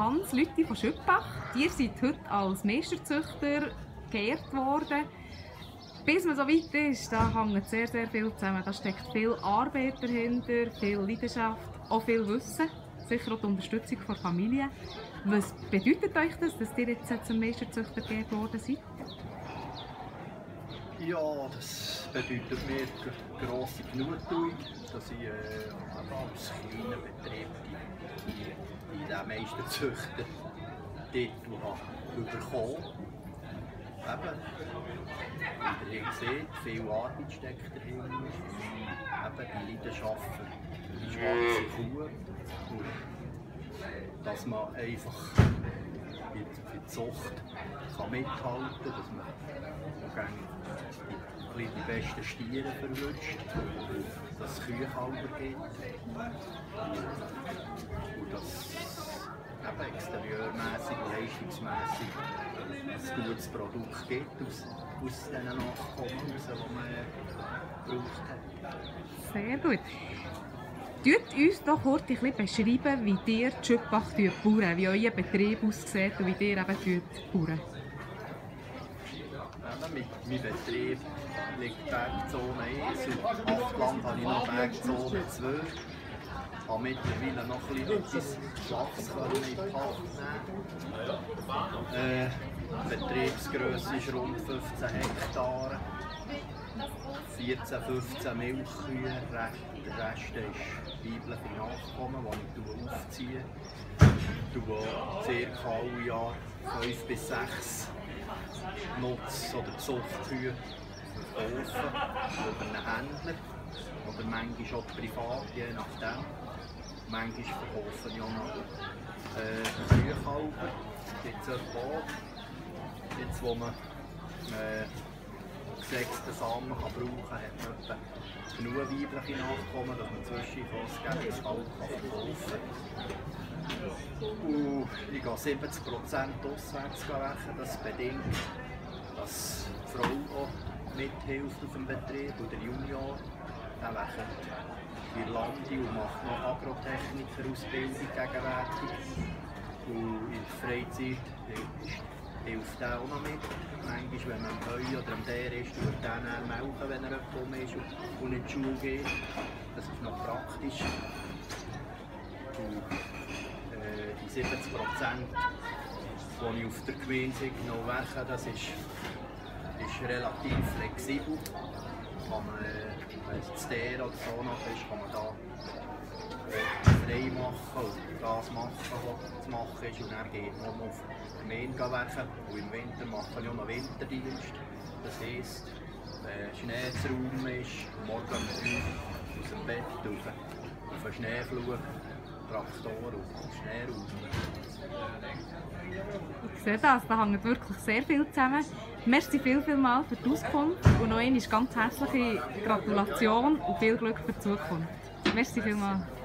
Hans Lütti von Schüppach. Ihr seid heute als Meisterzüchter geehrt worden. Bis man so weit ist, da hängt sehr, sehr viel zusammen. Da steckt viel Arbeit dahinter, viel Leidenschaft, auch viel Wissen. Sicher auch die Unterstützung der Familie. Was bedeutet euch das, dass ihr jetzt zum Meisterzüchter geehrt worden seid? Ja, das bedeutet mir grosse Genugtuung, dass ich äh, als kleiner Betrieb die, die, die den Meisterzüchter Titel habe bekommen Eben, wie ihr seht, viel Arbeit steckt dahinter. Eben die Leidenschaft für die schwarze Kuh. Und dass man einfach bei der Zucht kann mithalten kann, dass man die, die besten Stiere verwünscht, dass es Kühlhalber gibt und dass eben exterieurmässig leistungsmässig ein gutes Produkt gibt aus, aus diesen Nachkommen, die man gebraucht hat. Sehr gut. Tut uns doch kurz ein bisschen beschreiben, wie ihr die Schüppach bauen, wie euer Betrieb aussieht und wie ihr eben bauen. Mein, Betrieb liegt Bergzone 1 und Achtland habe ich noch Bergzone 2. Ich habe mittlerweile noch ein bisschen Schlafs in die Pacht nehmen. Äh, Betriebsgröße ist rund 15 Hektare. 14, 15 Milchkühe, der Rest ist weibliche Nachkommen, die ich aufziehe. Ich ca. alle Jahr 5 bis 6 Nutz- oder Zuchtkühe verkaufen über einen Händler oder manchmal auch privat, je nachdem. Manchmal verkaufen ich auch noch äh, Kühlkalber, gibt es auch. Jetzt, wo man äh, gesetzten Samen kann brauchen kann, hat man etwa genug weibliche Nachkommen, dass man zwischenfasst Geld verkaufen kann. Und ich gehe 70% auswärts werken, das bedingt, dass die Frau auch mithilft auf dem Betrieb und der Junior. Der werkt in Landi und macht noch Agrotechniker-Ausbildung gegenwärtig. Und in der Freizeit hilft auch noch mit. Manchmal, wenn man am Heu oder am Teer ist, tut dann melken, wenn er gekommen ist und in die Schule geht. Das ist noch praktisch. Und, äh, die 70 Prozent, die ich auf der Gemeinde noch werke, das ist, ist relativ flexibel. Kann man, wenn es Teer oder so noch ist, kann man da frei machen und das machen, was zu machen ist. Und dann geht man auf die Gemeinde werken. Und im Winter machen wir noch Winterdienst. Das heisst, wenn Schnee zu Raum ist, morgen um aus dem Bett auf, auf einen Schneeflug, Traktor und Schnee raus. Ich sehe das, da hängt wirklich sehr viel zusammen. Merci viel, viel mal für die Auskunft und noch eine ganz herzliche Gratulation und viel Glück für die Zukunft. Merci vielmals.